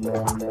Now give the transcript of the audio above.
Yeah.